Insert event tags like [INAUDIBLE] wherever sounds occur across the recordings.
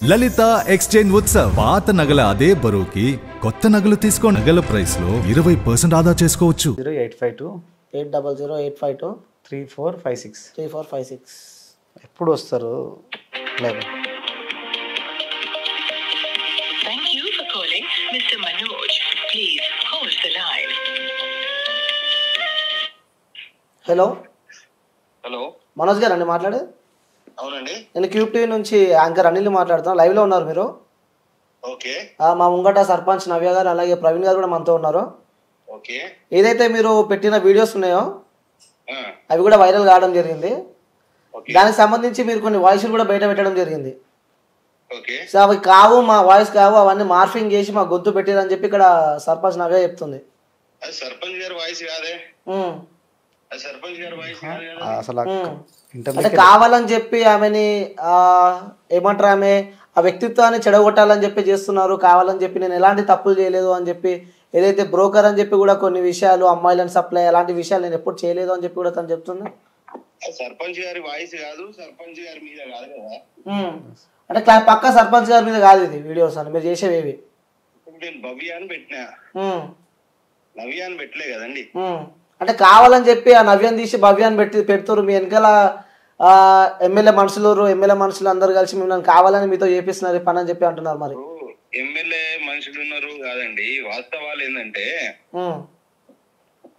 లలిత exchange Utsav. పాత నగల అదే బరువుకి కొత్త నగలు తీసుకో నగల ప్రైస్లో ఇరవై పర్సెంట్ ఆదా చేసుకోవచ్చు. Zero eight five two. Eight double zero eight five two. Three four five six. Three four five six. ఎప్పుడు వస్తారు? లేదు Thank you for calling Mr. Manoj. Please hold the line. Hello hello Manoj గారు అండి మాట్లాడు. అవునండి. నేను cube TV నుంచి anchor Anil మాట్లాడుతున్నాను లైవ్లో ఉన్నారు మీరు. ఓకే. ఆ, మా ముంగట సర్పంచ్ నవ్య గారు అలాగే ప్రవీణ్ గారు కూడా మనతో ఉన్నారు. ఓకే. ఏదైతే మీరు పెట్టిన వీడియోస్ ఉన్నాయో అవి కూడా వైరల్ కావడం జరిగింది. ఓకే. దానికి సంబంధించి మీరు కొన్ని వాయిస్లు కూడా బయట పెట్టడం జరిగింది. ఓకే. సో అవి కావు మా వాయిస్ కావు అవన్నీ మార్ఫింగ్ చేసి మా గొంతు పెట్టిరని చెప్పి ఇక్కడ సర్పంచ్ నవ్య చెప్తుంది. సర్పంచ్ గారి వాయిస్ కాదే. సర్పంచ్ గారి వాయిస్ అసలు. అంటే కావాలని చెప్పి ఆమెని ఆ, ఏమంటారు ఆమె ఆ వ్యక్తిత్వాన్ని చెడగొట్టాలని చెప్పి చేస్తున్నారు. కావాలని చెప్పి నేను ఎలాంటి తప్పులు చేయలేదు అని చెప్పి ఏదైతే బ్రోకర్ అని చెప్పి కూడా కొన్ని విషయాలు అమ్మాయిలను సప్లై అలాంటి విషయాలు నేను ఎప్పుడు చేయలేదు అని చెప్పి కూడా తను చెప్తుంది? అది సర్పంచ్ గారి వాయిస్ కాదు సర్పంచ్ గారి మీద కాదు కదా. అంటే క్లా- పక్క సర్పంచ్ గారి మీద కాదు ఇది వీడియోస్ అని మీరు చేసేవి ఇప్పుడు నేను భవ్య అని పెట్టినా. ఉమ్. నవ్య అని పెట్టలే కదండి. అంటే కావాలని చెప్పి ఆ నవ్యం తీసి భవ్యాన్ని పెట్టి పెడుతున్నారు మీ వెనకాల ఎమ్మెల్యే మనుషులు ఎమ్మెల్యే మనుషులు అందరు కలిసి మిమ్మల్ని కావాలని మీతో చేపిస్తున్నారు పని అని చెప్పి అంటున్నారు మరి ఎమ్మెల్యే మనుషులు ఉన్నారు కాదండి వాస్తవాలు ఏంటంటే.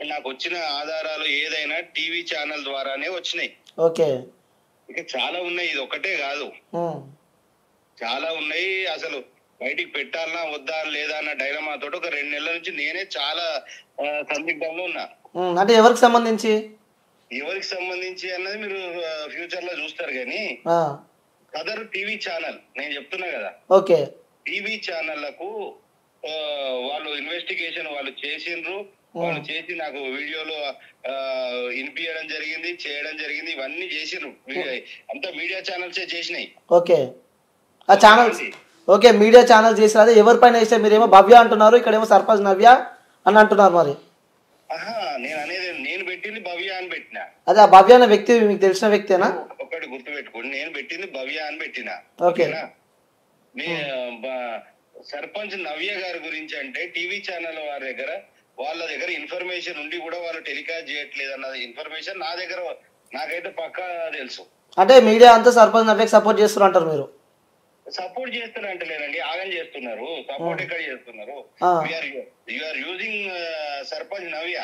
నాకు వచ్చిన ఆధారాలు ఏదైనా టీవీ ఛానల్ ద్వారానే వచ్చినాయి ఓకే ఇక చాలా ఉన్నాయి ఇది ఒకటే కాదు. చాలా ఉన్నాయి అసలు బయటికి పెట్టాలనా వద్దా లేదా అన్న డైలమా తోటి ఒక రెండు నెలల నుంచి నేనే చాలా సందిగ్ధంలో ఉన్నా. అంటే ఎవరికి సంబంధించి? ఎవరికి సంబంధించి అన్నది మీరు ఫ్యూచర్లో చూస్తారు కానీ ఆ, కదర్ టీవీ ఛానల్ నేను చెప్తున్నా కదా. ఓకే. టీవీ ఛానళ్ళకు వాళ్ళు ఇన్వెస్టిగేషన్ వాళ్ళు చేసిండ్రు. వాళ్ళు చేసి నాకు వీడియోలో వినిపించడం జరిగింది చేయడం జరిగింది ఇవన్నీ చేసిండ్రు. అంతా మీడియా ఛానల్సే చేసినాయి. ఓకే. ఆ ఛానల్స్ ఓకే మీడియా ఛానల్ చేసిన అదే ఎవరిపైన వేస్తే మీరేమో భవ్య అంటున్నారు ఇక్కడేమో సర్పంచ్ నవ్య అని అంటున్నారు మరి ఆహా నేను అనేది నేను పెట్టింది భవ్య అని పెట్టిన అదే ఆ భవ్య అనే వ్యక్తి మీకు తెలిసిన వ్యక్తేనా? ఒకటి గుర్తు పెట్టుకోండి నేను పెట్టింది భవ్య అని పెట్టిన. ఓకే. ఓకేనా? సర్పంచ్ నవ్య గారి గురించి అంటే టీవీ ఛానల్ వారి దగ్గర వాళ్ళ దగ్గర ఇన్ఫర్మేషన్ ఉండి కూడా వాళ్ళు టెలికాస్ట్ చేయట్లేదు అన్నది. ఇన్ఫర్మేషన్ నా దగ్గర నాకైతే పక్కా తెలుసు. అంటే మీడియా అంతా సర్పంచ్ నవ్యకి సపోర్ట్ చేస్తున్నారు అంటారు మీరు? సపోర్ట్ చేస్తున్నారు అంటలేనండి ఆగం చేస్తున్నారు. సపోర్ట్ ఎక్కడ చేస్తున్నారు? ఆ. Are using sarpanch Navya.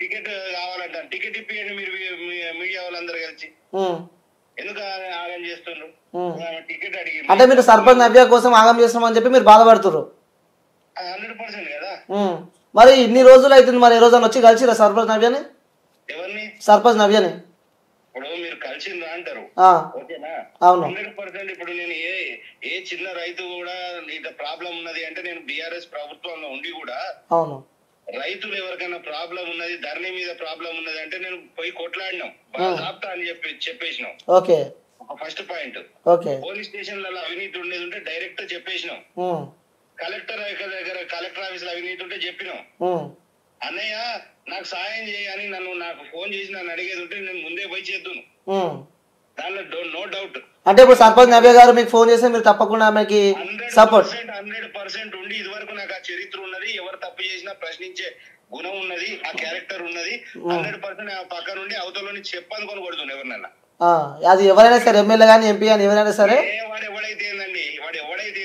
Ticket కావాలంట. టికెట్ ఇప్పియండి మీరు మీడియా వాళ్ళందరూ కలిసి. ఎందుకు ఆగం- చేస్తున్నారు టికెట్ అడిగి అంటే మీరు సర్పంచ్ నవ్య కోసం ఆగం చేస్తున్నామని చెప్పి మీరు బాధపడుతున్నారు హండ్రెడ్ పర్సెంట్ కదా. మరి ఇన్ని రోజులు అవుతుంది మరి ఏ రోజున వచ్చి కలిసిరా సర్పంచ్ నవ్యని? ఎవరిని? సర్పంచ్ నవ్యని. ఇప్పుడు మీరు కలిసిండ్రా అంటారు. ఓకేనా? అవును. హండ్రెడ్ పర్సెంట్ ఇప్పుడు నేను ఏ ఏ చిన్న రైతు కూడా ఇంత ప్రాబ్లం ఉన్నది అంటే నేను బీఆర్ఎస్ ప్రభుత్వంలో ఉండి కూడా అవును. రైతులు ఎవరికైనా ప్రాబ్లం ఉన్నది ధరణి మీద ప్రాబ్లం ఉన్నది అంటే నేను పోయి కొట్లాడినాం. ఆపుతా అని చెప్పి చెప్పేసినాం. Okay. First point. Okay. Police స్టేషన్లలో అవినీతి ఉండేది ఉంటే డైరెక్ట్ చెప్పేసినాం. కలెక్టర్ దగ్గర కలెక్టర్ ఆఫీస్లో అవినీతి ఉంటే చెప్పినాం. అన్నయ్య నాకు సాయం చేయని నన్ను నాకు ఫోన్ చేసి నన్ను అడిగేది ఉంటే నేను ముందే పోయి చేద్దును. దానిలో నో డౌట్. అంటే ఇప్పుడు సర్పంచ్ నవ్య గారు మీకు ఫోన్ చేస్తే మీరు తప్పకుండా ఆమెకి సపోర్ట్ హండ్రెడ్ పర్సెంట్ ఉండి ఇదివరకు నాకు ఆ చరిత్ర ఉన్నది ఎవరు తప్పు చేసినా ప్రశ్నించే గుణం ఉన్నది ఆ క్యారెక్టర్ ఉన్నది. హండ్రెడ్ పర్సెంట్ పక్క నుండి అవతలని చెప్పనుకొని కొడుతుంది ఎవరినన్నా ఆ, అది ఎవరైనా సరే ఎమ్మెల్యే కానీ ఎంపీ కానీ ఎవరైనా సరే వాడు ఎవడైతే వాడు ఎవడైతే.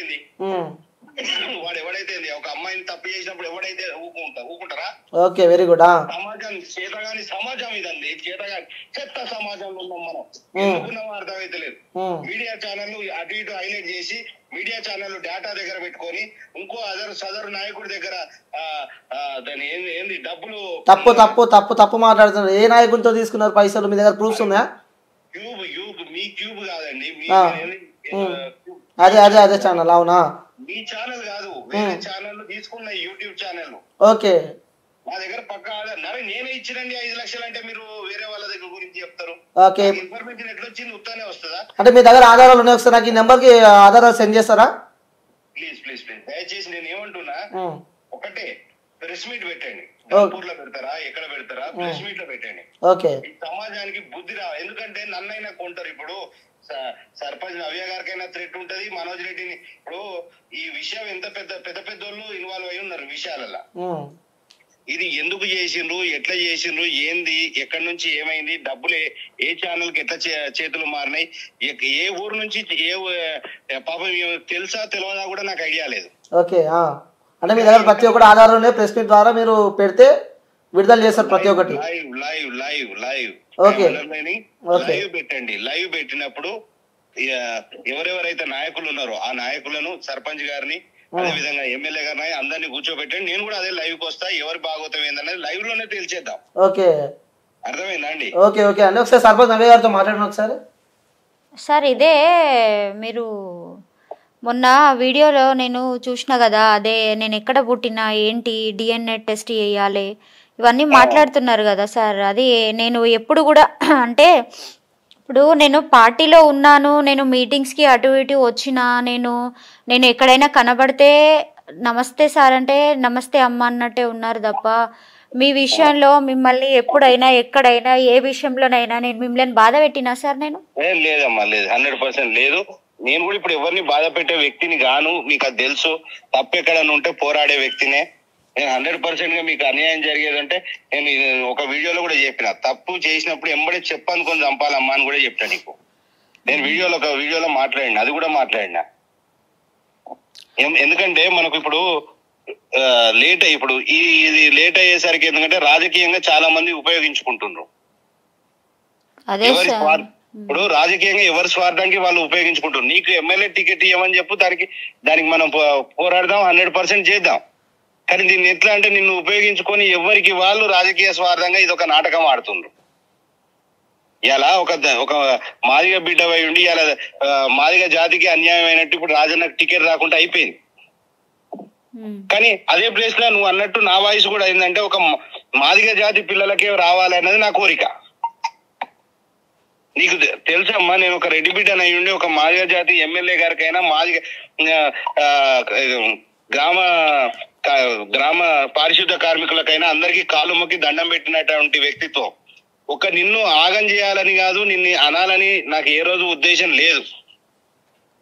[COUGHS] వాడు ఎవడైతే ఒక అమ్మాయిని తప్పు చేసినప్పుడు ఎవడైతే ఊకుంటా ఊకుంటారా? Okay very good. సమాజం చేతగాని సమాజం ఇదండి. చేతగాని చెత్త సమాజంలో ఉన్నాం మనం. ఎందుకున్నామో అర్థమైతలేదు ఉమ్. మీడియా ఛానల్ అటు ఇటు హైలైట్ చేసి మీడియా ఛానల్ డేటా దగ్గర పెట్టుకొని ఇంకో అదర్ సదరు నాయకుడి దగ్గర దాని ఏంది ఏంది? డబ్బులు తప్పు తప్పు తప్పు తప్పు మాట్లాడుతున్నారు. ఏ నాయకునితో తీసుకున్నారు పైసలు? మీ దగ్గర ప్రూఫ్స్ ఉన్నాయా? క్యూబ్ క్యూబ్ మీ క్యూబ్ కాదండి. అదే అదే అదే ఛానల్ అవునా? మీ ఛానల్ కాదు వేరే ఛానల్ తీసుకున్న యూట్యూబ్ ఛానల్ ఓకే. మా దగ్గర పక్క ఆధార్ నేనే ఇచ్చినండి ఐదు లక్షలు అంటే మీరు వేరే వాళ్ళ దగ్గర గురించి చెప్తారు. ఓకే. ఇన్ఫర్మేషన్ ఎట్లా వచ్చింది ఉత్తానే వస్తుందా? అంటే మీ దగ్గర ఆధారాలు ఉన్నాయి ఒకసారి నాకు ఈ నెంబర్కి ఆధారాలు సెండ్ చేస్తారా? Please please please. దయచేసి నేను ఏమంటున్నా. ఒకటే ప్రెస్ మీట్ పెట్టండి. ఊర్లో పెడతారా? ఎక్కడ పెడతారా? ప్రెస్ మీట్లో పెట్టండి. ఓకే. సమాజానికి బుద్ధి రా. ఎందుకంటే నన్నైనా కొంటారు. ఇప్పుడు సర్పంచ్ నవ్య గారికైనా థ్రెట్ ఉంటది. మనోజ్ రెడ్డిని ఇప్పుడు ఈ విషయం ఎంత పెద్ద పెద్ద పెద్దోళ్ళు ఇన్వాల్వ్ అయి ఉన్నారు విషయాలలో. ఇది ఎందుకు చేసిండ్రు? ఎట్లా చేసిండ్రు? ఏంది? ఎక్కడి నుంచి ఏమైంది? డబ్బులు ఏ- ఛానల్కి ఎట్లా చేతులు మారినాయి? ఏ- ఊరు నుంచి ఏ పాపం తెలుసా? తెలియదా కూడా నాకు ఐడియా లేదు. ఓకే ఆ. అంటే మీ దగ్గర ప్రతి ఒక్కటి ఆధారం ప్రెస్ మీట్ ద్వారా మీరు పెడితే విడుదల చేస్తారు ప్రతి ఒక్కటి. Live live live. Okay. Live పెట్టండి. లైవ్ పెట్టినప్పుడు ఎవరెవరైతే నాయకులు ఉన్నారో ఆ నాయకులను సర్పంచ్ గారిని అదే విధంగా ఎమ్మెల్యే గారిని అందరినీ కూర్చోబెట్టండి. నేను కూడా అదే లైవ్కి వస్తా. ఎవరి భాగవతం ఏందనేది లైవ్లోనే తెలిసేద్దాం. ఓకే. అర్థమైందా అండి? Okay okay. అండి ఒకసారి సర్పంచ్ నవ్య గారితో మాట్లాడండి ఒకసారి. సార్ ఇదే మీరు మొన్న వీడియోలో నేను చూసిన కదా అదే నేను ఎక్కడ పుట్టినా ఏంటి డిఎన్ఏ టెస్ట్ చేయాలి ఇవన్నీ మాట్లాడుతున్నారు కదా సార్. అది నేను ఎప్పుడు కూడా [CLEARS THROAT] అంటే ఇప్పుడు నేను పార్టీలో ఉన్నాను నేను మీటింగ్స్కి అటు ఇటు వచ్చినా నేను నేను ఎక్కడైనా కనబడితే నమస్తే సార్ అంటే నమస్తే అమ్మ అన్నట్టే ఉన్నారు తప్ప మీ విషయంలో మిమ్మల్ని ఎప్పుడైనా ఎక్కడైనా ఏ విషయంలోనైనా నేను మిమ్మల్ని బాధ పెట్టినా సార్ నేను? లేదమ్మా లేదు హండ్రెడ్ పర్సెంట్ లేదు. నేను కూడా ఇప్పుడు ఎవరిని బాధ పెట్టే వ్యక్తిని గాను మీకు అది తెలుసు. తప్పు ఎక్కడన్నా ఉంటే పోరాడే వ్యక్తినే. నేను హండ్రెడ్ పర్సెంట్గా మీకు అన్యాయం జరిగేదంటే నేను ఇది ఒక వీడియోలో కూడా చెప్పిన. తప్పు చేసినప్పుడు ఎంబడే చెప్పనుకొని చంపాలమ్మా అని కూడా చెప్పిన నీకు. నేను వీడియోలో ఒక వీడియోలో మాట్లాడిన అది కూడా మాట్లాడినా. ఎందుకంటే మనకు ఇప్పుడు లేట్ ఇప్పుడు ఈ ఇది లేట్ అయ్యేసరికి ఎందుకంటే రాజకీయంగా చాలా మంది ఉపయోగించుకుంటున్నారు ఇప్పుడు రాజకీయంగా ఎవరి స్వార్థానికి వాళ్ళు ఉపయోగించుకుంటారు? నీకు ఎమ్మెల్యే టికెట్ ఇవ్వమని చెప్పు దానికి దానికి మనం పోరాడదాం హండ్రెడ్ పర్సెంట్ చేద్దాం. కానీ దీన్ని ఎట్లా అంటే నిన్ను ఉపయోగించుకొని ఎవరికి వాళ్ళు రాజకీయ స్వార్థంగా ఇది ఒక నాటకం ఆడుతుండ్రు. ఇలా ఒక ఒక మాదిగ బిడ్డ అయి ఉండి ఇలా మాదిగ జాతికి అన్యాయం అయినట్టు ఇప్పుడు రాజన్నకు టికెట్ రాకుండా అయిపోయింది. కానీ అదే ప్లేస్లో నువ్వు అన్నట్టు నా వాయిస్ కూడా ఏంటంటే ఒక మాదిగ జాతి పిల్లలకే రావాలి అన్నది నా కోరిక. నీకు తె- తెలుసమ్మా నేను ఒక రెడ్డి బిడ్డను అయి ఉండి ఒక మాదిగ జాతి ఎమ్మెల్యే గారికైనా మాదిగ గ్రామ గ్రామ పారిశుద్ధ కార్మికులకైనా అందరికీ కాలు మొక్కి దండం పెట్టినటువంటి వ్యక్తిత్వం. ఒక నిన్ను ఆగం చేయాలని కాదు నిన్ను అనాలని నాకు ఏ రోజు ఉద్దేశం లేదు.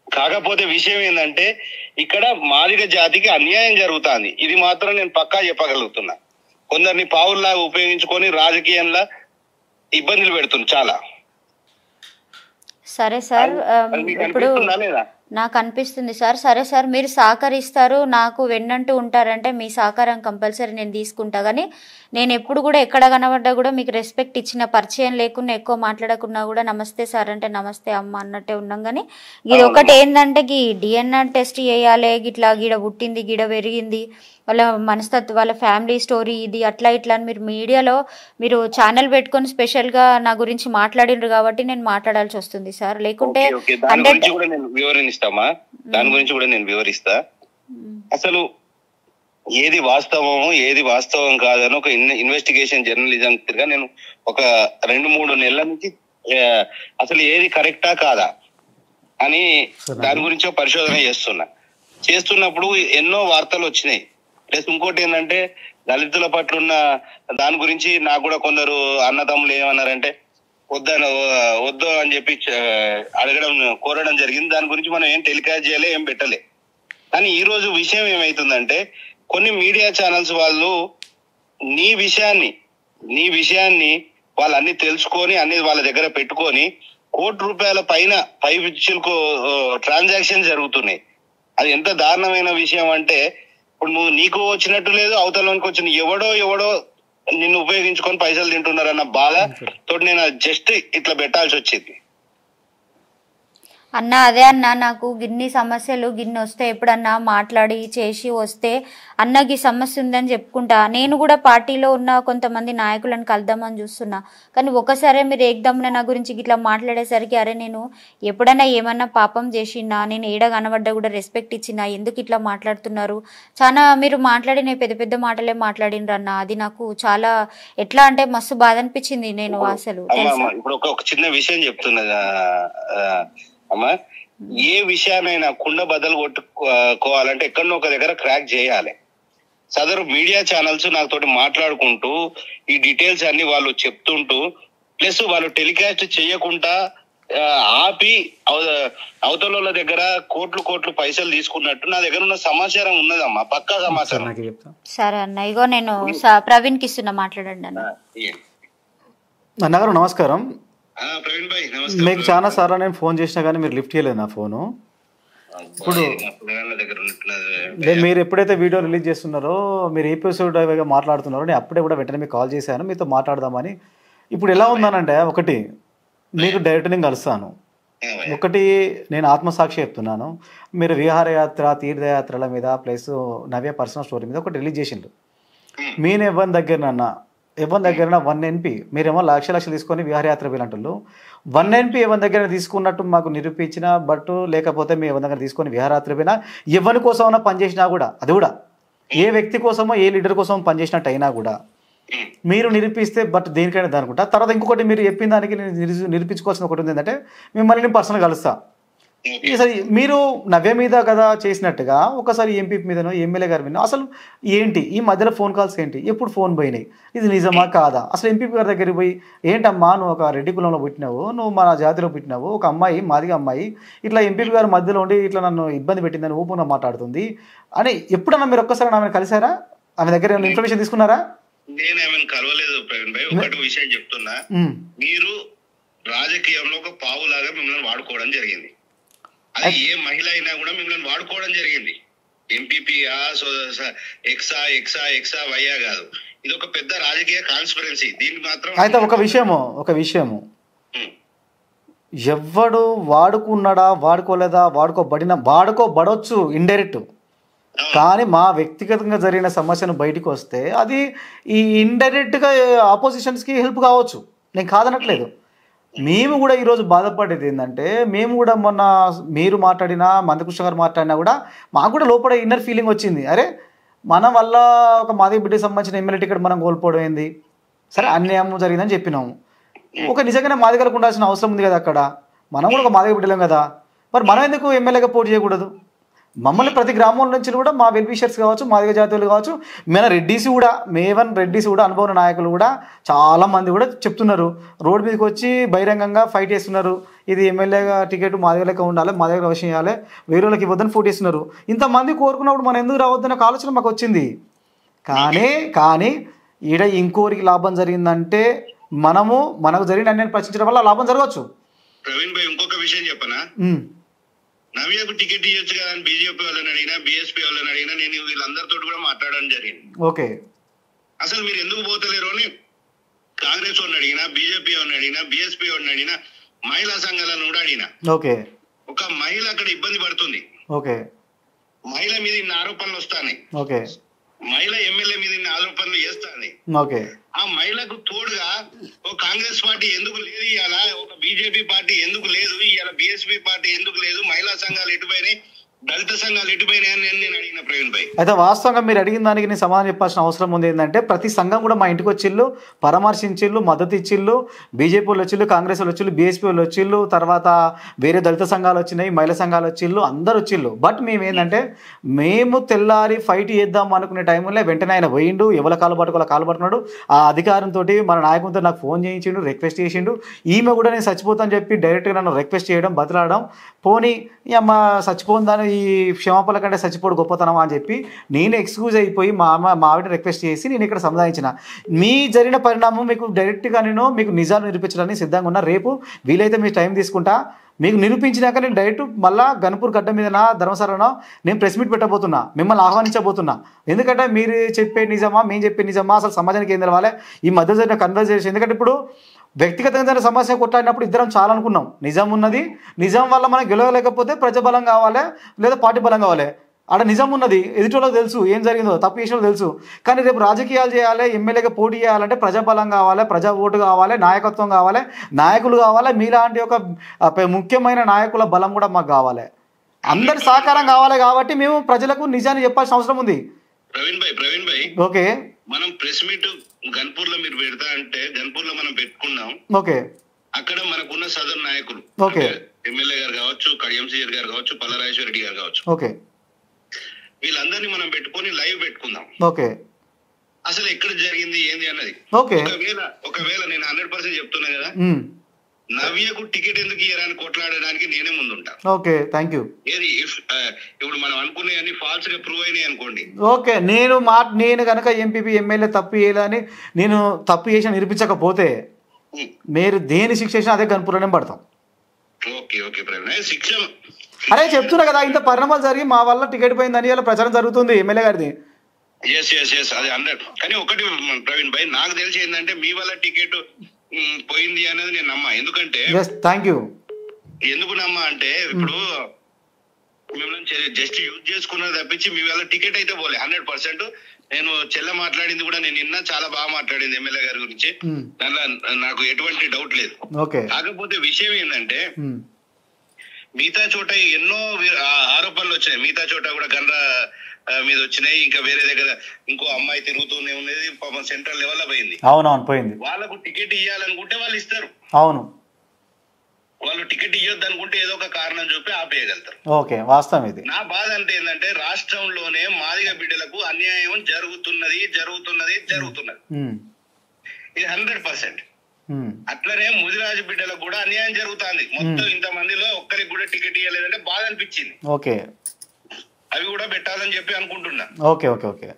కాకపోతే విషయం ఏంటంటే ఇక్కడ మాదిగ జాతికి అన్యాయం జరుగుతుంది. ఇది మాత్రం నేను పక్కా చెప్పగలుగుతున్నా. కొందరిని పావుల్లాగా ఉపయోగించుకొని రాజకీయంలో ఇబ్బందులు పెడుతుంది చాలా. సరే సార్ ఇప్పుడు నాకు అనిపిస్తుంది సార్ సరే సార్ మీరు సహకరిస్తారు నాకు వెన్నంటూ ఉంటారంటే మీ సహకారం కంపల్సరీ నేను తీసుకుంటా. కానీ నేను ఎప్పుడు కూడా ఎక్కడ కనబడ్డా కూడా మీకు రెస్పెక్ట్ ఇచ్చిన పరిచయం లేకుండా ఎక్కువ మాట్లాడకున్నా కూడా నమస్తే సార్ అంటే నమస్తే అమ్మ అన్నట్టే ఉన్నాం. కానీ ఇది ఒకటి ఏంటంటే గీ డిఎన్ఆర్ టెస్ట్ చేయాలి గిట్లా గిడ పుట్టింది గిడ పెరిగింది వాళ్ళ మనస్తత్వం వాళ్ళ ఫ్యామిలీ స్టోరీ ఇది అట్లా ఇట్లా అని మీరు మీడియాలో మీరు ఛానల్ పెట్టుకొని స్పెషల్గా నా గురించి మాట్లాడిండ్రు కాబట్టి నేను మాట్లాడాల్సి వస్తుంది సార్. లేకుంటే హండ్రెడ్ వివరణిస్తామా దాని గురించి కూడా నేను వివరిస్తా. అసలు ఏది వాస్తవము ఏది వాస్తవం కాదని ఒక ఇన్- ఇన్వెస్టిగేషన్ జర్నలిజం గా నేను ఒక రెండు మూడు నెలల నుంచి అసలు ఏది కరెక్టా కాదా అని దాని గురించి పరిశోధన చేస్తున్నా. చేస్తున్నప్పుడు ఎన్నో వార్తలు వచ్చినాయి. ప్లస్ ఇంకోటి ఏంటంటే దళితుల పట్ల ఉన్న దాని గురించి నాకు కూడా కొందరు అన్నదమ్ములు ఏమన్నారంటే వద్దని వద్దు అని చెప్పి అడగడం కోరడం జరిగింది. దాని గురించి మనం ఏం టెలికాస్ట్ చేయలే ఏం పెట్టలే. కానీ ఈ రోజు విషయం ఏమైతుందంటే కొన్ని మీడియా ఛానల్స్ వాళ్ళు నీ విషయాన్ని నీ విషయాన్ని వాళ్ళు అన్ని తెలుసుకొని అన్ని వాళ్ళ దగ్గర పెట్టుకొని కోటి రూపాయల పైన పై పిచ్చులకు ట్రాన్సాక్షన్ జరుగుతున్నాయి. అది ఎంత దారుణమైన విషయం అంటే ఇప్పుడు నువ్వు నీకు వచ్చినట్టు లేదు అవతలకి వచ్చిన ఎవడో ఎవడో నిన్ను ఉపయోగించుకొని పైసలు తింటున్నారన్న బాధ తోటి నేను జస్ట్ ఇట్లా పెట్టాల్సి వచ్చింది. అన్న అదే అన్న నాకు గిన్ని సమస్యలు గిన్ని వస్తే ఎప్పుడన్నా మాట్లాడి చేసి వస్తే అన్నకి సమస్య ఉందని చెప్పుకుంటా. నేను కూడా పార్టీలో ఉన్న కొంతమంది నాయకులను కలుద్దామని చూస్తున్నా. కానీ ఒకసారి మీరు ఏకదమ్మున నా గురించి ఇట్లా మాట్లాడేసరికి అరే నేను ఎప్పుడైనా ఏమన్నా పాపం చేసినా నేను ఏడ కనబడ్డా కూడా రెస్పెక్ట్ ఇచ్చినా ఎందుకు ఇట్లా మాట్లాడుతున్నారు? చాలా మీరు మాట్లాడిన పెద్ద పెద్ద మాటలే మాట్లాడినరు అన్న. అది నాకు చాలా ఎట్లా అంటే మస్తు బాధ అనిపించింది నేను అసలు ఇప్పుడు ఒక చిన్న విషయం చెప్తున్నది అమ్మా ఏ విషయానైనా కుండ బద్దలు కొట్టుకోవాలంటే ఎక్కడో ఒక దగ్గర క్రాక్ చేయాలి. సదరు మీడియా ఛానల్స్ నాతోటి మాట్లాడుకుంటూ ఈ డీటెయిల్స్ అన్ని వాళ్ళు చెప్తుంటూ ప్లస్ వాళ్ళు టెలికాస్ట్ చేయకుండా ఆపి అవ- అవతల దగ్గర కోట్లు కోట్లు పైసలు తీసుకున్నట్టు నా దగ్గర ఉన్న సమాచారం ఉన్నదమ్మా పక్కా సమాచారం. సరే అన్న ఇగో నేను స- ప్రవీణ్కి ఇస్తున్నా మాట్లాడండి అన్న. నమస్కారం. ప్రవీణ్ భాయ్ నమస్తే. మీకు చాలా సార్లు నేను ఫోన్ చేసినా కానీ మీరు లిఫ్ట్ చేయలేదు నా ఫోను. ఇప్పుడు మీరు ఎప్పుడైతే వీడియో రిలీజ్ చేస్తున్నారో మీరు ఎపిసోడ్ మాట్లాడుతున్నారో నేను అప్పుడే కూడా వెంటనే మీకు కాల్ చేశాను. మీతో మాట్లాడదామని. ఇప్పుడు ఎలా ఉందనంటే ఒకటి మీకు డైరెక్ట్ నేను కలుస్తాను. ఒకటి నేను ఆత్మసాక్షి చెప్తున్నాను. మీరు విహారయాత్ర తీర్థయాత్రల మీద ప్లస్ నవ్య పర్సనల్ స్టోరీ మీద ఒకటి రిలీజ్ చేసిండ్రు మీను ఎవరి దగ్గరనన్నా ఎవరి దగ్గర వన్ ఎన్పి మీరేమో లక్ష లక్షలు తీసుకొని విహారయాత్ర వీలంటుళ్ళు వన్ ఎన్పి ఎవరి దగ్గర తీసుకున్నట్టు మాకు నిరూపించిన బట్ లేకపోతే మీ ఎవరి దగ్గర తీసుకొని విహారయాత్ర పోయినా ఎవరి కోసమైనా పనిచేసినా కూడా అది కూడా. ఏ వ్యక్తి కోసమో ఏ లీడర్ కోసం పనిచేసినట్టు అయినా కూడా. మీరు నిరూపిస్తే బట్ దేనికైనా దానుకుంటా. తర్వాత ఇంకొకటి మీరు చెప్పిన దానికి నేను నిరూ- నిరూపించుకోవాల్సిన ఒకటి ఉంది ఏంటంటే మిమ్మల్ని పర్సనల్ కలుస్తా. ఈసారి మీరు నవ్య మీద కదా చేసినట్టుగా ఒకసారి ఎంపీ మీదనో ఎమ్మెల్యే గారి మీద అసలు ఏంటి? ఈ మధ్యలో ఫోన్ కాల్స్ ఏంటి? ఎప్పుడు ఫోన్ పోయినాయి? ఇది నిజమా కాదా? అసలు ఎంపీ గారి దగ్గరికి పోయి ఏంటమ్మా నువ్వు ఒక రెడ్డి కులంలో పుట్టినావు నువ్వు మన జాతిలో పుట్టినావు ఒక అమ్మాయి మాదిగా అమ్మాయి ఇట్లా ఎంపీ గారి మధ్యలో ఉండి ఇట్లా నన్ను ఇబ్బంది పెట్టిందని ఊపున మాట్లాడుతుంది అని ఎప్పుడన్నా మీరు ఒక్కసారి ఆమెను కలిసారా ఆమె దగ్గర ఏమైనా ఇన్ఫర్మేషన్ తీసుకున్నారా? నేను ఆమెను కలవలేదు ప్రవీణ్ భాయ్. ఒకటి విషయం చెప్తున్నా. మీరు రాజకీయంలో ఒక పావులాగా మిమ్మల్ని వాడుకోవడం జరిగింది. అది ఏ మహిళ అయినా కూడా మిమ్మల్ని వాడుకోవడం జరిగింది. ఎంపీపీ ఎక్సా ఎక్సా ఎక్సా వైయా కాదు. ఇది ఒక పెద్ద రాజకీయ కాన్స్పిరెన్సీ దీన్ని మాత్రం అయితే ఒక విషయము ఒక విషయము. ఉమ్, ఎవ్వడు వాడుకున్నాడా వాడుకోలేదా వాడుకోబడిన వాడుకోబడవచ్చు ఇండైరెక్ట్. కానీ మా వ్యక్తిగతంగా జరిగిన సమస్యను బయటికి వస్తే అది ఈ ఇండైరెక్ట్గా ఆపోజిషన్స్కి హెల్ప్ కావచ్చు. నేను కాదనట్లేదు. మేము కూడా ఈరోజు బాధపడేది ఏంటంటే మేము కూడా మొన్న మీరు మాట్లాడినా మందకృష్ణ గారు మాట్లాడినా కూడా మాకు కూడా లోపల ఇన్నర్ ఫీలింగ్ వచ్చింది. అరే మన వల్ల ఒక మాదిగ బిడ్డకి సంబంధించిన ఎమ్మెల్యే టికెట్ మనం కోల్పోవడం ఏంది? సరే అన్యాయం జరిగిందని చెప్పినాము. ఒక నిజంగానే మాదిగలకు ఉండాల్సిన అవసరం ఉంది కదా అక్కడ? మనం కూడా ఒక మాదిగ బిడ్డలేం కదా? మరి మనం ఎందుకు ఎమ్మెల్యేగా పోటీ చేయకూడదు? మమ్మల్ని ప్రతి గ్రామం నుంచి కూడా మా వెల్ఫిషర్స్ కావచ్చు మాదిగ జాతీయులు కావచ్చు మన రెడ్డిస్ కూడా మేవన్ రెడ్డిస్ కూడా అనుభవ నాయకులు కూడా చాలా మంది కూడా చెప్తున్నారు. రోడ్ మీదకి వచ్చి బహిరంగంగా ఫైట్ చేస్తున్నారు. ఇది ఎమ్మెల్యేగా టికెట్ మాదిగ లెక్క ఉండాలి మా దగ్గర అవసరం చేయాలి వేరే వాళ్ళకి ఇవ్వద్దని ఫోట్ చేస్తున్నారు. ఇంతమంది కోరుకున్నప్పుడు మనం ఎందుకు రావద్దనే ఒక ఆలోచన మాకు వచ్చింది. కానీ కానీ ఈడ ఇంకోరికి లాభం జరిగిందంటే మనము మనకు జరిగిన అన్యాయం ప్రశ్నించడం వల్ల లాభం జరగవచ్చు. ప్రవీణ్ భాయ్ ఇంకొక విషయం చెప్పనా? నవ్యకు టికెట్ ఇవ్వచ్చు కదా అని బీజేపీ వాళ్ళని అడిగినా బీఎస్పీ వాళ్ళని అడిగినా నేను వీళ్ళందరితో కూడా మాట్లాడడం జరిగింది. ఓకే. అసలు మీరు ఎందుకు పోతలేరు అని కాంగ్రెస్ వాడిని అడిగినా బీజేపీ వాడిని అడిగినా బీఎస్పీ వాడిని అడిగినా మహిళా సంఘాలను కూడా అడిగినా. ఓకే. ఒక మహిళ అక్కడ ఇబ్బంది పడుతుంది. ఓకే. మహిళ మీద ఇన్ని ఆరోపణలు వస్తాయి ఓకే. మహిళ ఎమ్మెల్యే మీద ఆరోపణలు చేస్తాయి ఓకే. ఆ మహిళకు తోడుగా ఒక కాంగ్రెస్ పార్టీ ఎందుకు లేదు ఇవాళ ఒక బీజేపీ పార్టీ ఎందుకు లేదు? ఇవాళ బీఎస్పీ పార్టీ ఎందుకు లేదు? మహిళా సంఘాలు ఎటుపోయినాయి? దళిత సంఘాలు ఎటుపోయినాయి నేను అడిగిన ప్రవీణ్ భాయ్. అయితే వాస్తవంగా మీరు అడిగిన దానికి నేను సమాధానం చెప్పాల్సిన అవసరం ఉంది ఏంటంటే ప్రతి సంఘం కూడా మా ఇంటికి వచ్చిళ్ళు పరామర్శించిళ్ళు మద్దతు ఇచ్చిళ్ళు బీజేపీ వాళ్ళు వచ్చిళ్ళు కాంగ్రెస్ వాళ్ళు వచ్చిళ్ళు బీఎస్పీ వాళ్ళు వచ్చిళ్ళు తర్వాత వేరే దళిత సంఘాలు వచ్చినాయి మహిళా సంఘాలు వచ్చిళ్ళు అందరు వచ్చిళ్ళు. బట్ మేము ఏంటంటే మేము తెల్లారి ఫైట్ చేద్దాం అనుకునే టైంలో వెంటనే ఆయన పోయిండు ఎవరి కాలు పట్టుకోవాలి కాలు పట్టుకున్నాడు. ఆ అధికారంతో మన నాయకునితో నాకు ఫోన్ చేయించిండు రిక్వెస్ట్ చేసిండు. ఈమె కూడా నేను చచ్చిపోతాను చెప్పి డైరెక్ట్గా నన్ను రిక్వెస్ట్ చేయడం బతలాడడం. పోనీ ఈ అమ్మ చచ్చిపోతుందని ఈ క్షమాపణ కంటే చచ్చిపోడు గొప్పతనం అని చెప్పి నేను ఎక్స్క్యూజ్ అయిపోయి మా అమ్మ మా ఆవిడ రిక్వెస్ట్ చేసి నేను ఇక్కడ సముదాయించిన మీ జరిగిన పరిణామం మీకు డైరెక్ట్గా నేను మీకు నిజాలు నిరూపించడానికి సిద్ధంగా ఉన్నా. రేపు వీలైతే మీ టైం తీసుకుంటా. మీకు నిరూపించినాక నేను డైరెక్ట్ మళ్ళా గన్పూర్ గడ్డ మీదనా ధర్మసరనో నేను ప్రెస్ మీట్ పెట్టబోతున్నా. మిమ్మల్ని ఆహ్వానించబోతున్నా. ఎందుకంటే మీరు చెప్పే నిజమా మేము చెప్పే నిజమా అసలు సమాజానికి ఏం తెలవాలి? ఈ మధ్య జరిగిన కన్వర్జేషన్ ఎందుకంటే ఇప్పుడు వ్యక్తిగతంగా సమస్య కొట్లాడినప్పుడు ఇద్దరం చాలా అనుకున్నాం నిజం ఉన్నది. నిజం వల్ల మనం గెలవలేకపోతే ప్రజాబలం కావాలి లేదా పార్టీ బలం కావాలి. ఆడ నిజం ఉన్నది. ఎదుటోళ్ళకి తెలుసు ఏం జరిగిందో తప్పు చేసిన తెలుసు. కానీ రేపు రాజకీయాలు చేయాలి ఎమ్మెల్యేగా పోటీ చేయాలంటే ప్రజాబలం కావాలి ప్రజా ఓటు కావాలి నాయకత్వం కావాలి నాయకులు కావాలి. మీలాంటి ఒక ముఖ్యమైన నాయకుల బలం కూడా మాకు కావాలి. అందరి సహకారం కావాలి కాబట్టి మేము ప్రజలకు నిజాన్ని చెప్పాల్సిన అవసరం ఉంది. ప్రవీణ్ భాయ్ ప్రవీణ్ భాయ్. ఓకే. మనం ప్రెస్ మీట్ గన్పూర్లో మీరు పెడతా అంటే గన్పూర్లో మనం పెట్టుకున్నాం. ఓకే. అక్కడ మనకున్న సదరు నాయకులు. ఓకే. ఎమ్మెల్యే గారు కావచ్చు కడియం సీఆర్ గారు కావచ్చు పల్లరాజేశ్వర రెడ్డి గారు కావచ్చు. ఓకే. వీళ్ళందరినీ మనం పెట్టుకొని లైవ్ పెట్టుకుందాం. ఓకే. అసలు ఎక్కడ జరిగింది ఏంది అన్నది. ఒకవేళ ఒకవేళ నేను హండ్రెడ్ పర్సెంట్ చెప్తున్నా కదా. నవ్యకు టికెట్ ఎందుకు ఇయ్యరని కొట్లాడడానికి నేనే ముందుంటా. ఓకే థ్యాంక్ యూ ఏది ఇఫ్ ఇప్పుడు మనం అనుకునే అన్ని ఫాల్స్గా ప్రూవ్ అయినాయి అనుకోండి. ఓకే నేను మా నేను కనుక ఎంపీపీ ఎమ్మెల్యే తప్పు చేయాలని నేను తప్పు చేసి నిరూపించకపోతే మీరు దేని శిక్ష చేసినా అదే గన్పురనే పడతాం. Okay okay Praveen. శిక్ష? అరే చెప్తున్నా కదా ఇంత పరిణామాలు జరిగి మా వల్ల టికెట్ పోయిందని ఇలా ప్రచారం జరుగుతుంది ఎమ్మెల్యే గారిది. ఎస్ ఎస్ ఎస్ అది హండ్రెడ్. కానీ ఒకటి ప్రవీణ్ భాయ్ నాకు తెలిసి ఏంటంటే మీ వల్ల టికెట్ పోయింది అనేది నేను నమ్మా. ఎందుకంటే థ్యాంక్ యూ ఎందుకు నమ్మా అంటే ఇప్పుడు మిమ్మల్ని జస్ట్ యూజ్ చేసుకున్నది తప్పించి మీ వల్ల టికెట్ అయితే పోలే. Hundred percent. నేను చెల్ల మాట్లాడింది కూడా నేను నిన్న చాలా బాగా మాట్లాడింది ఎమ్మెల్యే గారి గురించి. మ్. దాంట్లో నాకు ఎటువంటి డౌట్ లేదు. కాకపోతే విషయం ఏంటంటే మ్. మిగతా చోట ఎన్నో ఆరోపణలు వచ్చినాయి. మిగతా చోట కూడా గండ్ర మీద వచ్చినాయి. ఇంకా వేరే దగ్గర ఇంకో అమ్మాయి తిరుగుతూనే ఉన్నది. పాపం సెంట్రల్ లెవెల్లో పోయింది. అవునవును పోయింది. వాళ్ళకు టికెట్ ఇవ్వాలనుకుంటే వాళ్ళు ఇస్తారు. అవును. వాళ్ళు టికెట్ ఇవ్వద్దు అనుకుంటే ఏదో ఒక కారణం చూపి ఆపేయగలుగుతారు. ఓకే వాస్తవం ఇది. నా బాధ అంటే ఏంటంటే రాష్ట్రంలోనే మాదిగ బిడ్డలకు అన్యాయం జరుగుతున్నది జరుగుతున్నది జరుగుతున్నది. ఇది హండ్రెడ్ పర్సెంట్. అట్లనే ముదిరాజు బిడ్డలకు కూడా అన్యాయం జరుగుతుంది. మొత్తం ఇంత మందిలో ఒక్కరికి కూడా టికెట్ ఇవ్వలేదంటే బాధ అనిపించింది. ఓకే. అవి కూడా పెట్టాలని చెప్పి అనుకుంటున్నా. Okay okay okay.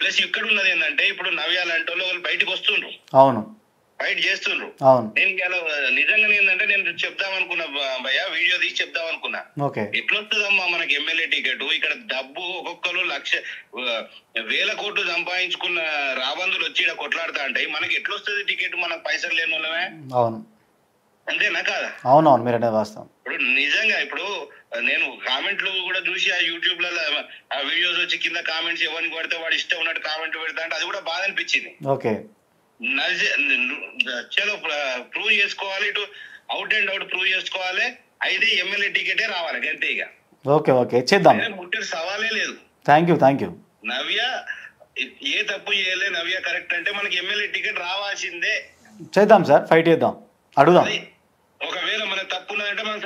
ప్లస్ ఇక్కడ ఉన్నది ఏంటంటే ఇప్పుడు నవ్యాల అంటే వాళ్ళు బయటకు వస్తుండ్రు. అవును. ఫైట్ చేస్తుండ్రు. అవును. నేను ఇలా నిజంగా ఏంటంటే నేను చెప్దాం అనుకున్నా భ- భయ్య వీడియో తీసి చెప్దాం అనుకున్నా. ఓకే. ఎట్లొస్తుందమ్మా మనకి ఎమ్మెల్యే టికెట్? ఇక్కడ డబ్బు ఒక్కొక్కరు లక్ష వేల కోట్లు సంపాదించుకున్న రాబందులు వచ్చి ఇక్కడ కొట్లాడుతా ఉంటాయి. మనకి ఎట్లొస్తుంది టికెట్? మనకు పైసలు లేని వాళ్ళమే? అవును. అంతేనా కాదా? అవునవును మీరు అనేది వాస్తవం. ఇప్పుడు నిజంగా ఇప్పుడు నేను కామెంట్లు కూడా చూసి ఆ యూట్యూబ్లలో ఆ వీడియోస్ వచ్చి కింద కామెంట్స్ ఎవరిని కొడితే వాడు ఇష్టం ఉన్నట్టు కామెంట్ పెడతా అంటే అది కూడా బాధ అనిపించింది. ఓకే. చలో ప్రూవ్ చేసుకోవాలి ఇటు అవుట్ అండ్ అవుట్ ప్రూవ్ చేసుకోవాలి. అయితే ఎమ్మెల్యే టికెటే రావాలి గంతే ఇక. Okay okay. చేద్దాం. ముట్టిన సవాలే లేదు. Thank you thank you Navya ఏ తప్పు చేయలే నవ్య కరెక్ట్ అంటే మనకి ఎమ్మెల్యే టికెట్ రావాల్సిందే. చేద్దాం సార్ ఫైట్ చేద్దాం. అడుగుదాం. ఒకవేళ మన తప్పు ఉన్నదంటే మనం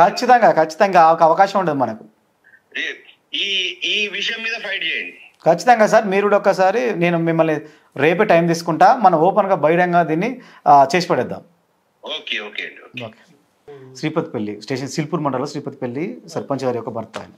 ఖచ్చితంగా ఖచ్చితంగా ఒక అవకాశం ఉండదు మనకు. ఈ ఈ విషయం మీద ఫైట్ చేయండి. ఖచ్చితంగా సార్ మీరు కూడా ఒక్కసారి నేను మిమ్మల్ని రేపే టైం తీసుకుంటా మనం ఓపెన్గా బహిరంగ దీన్ని చేసి పడేద్దాం. ఓకే ఓకే అండి okay. Okay. Sripathipalli station Silpur mandal Sripathipalli sarpanch గారి యొక్క భర్త ఆయన.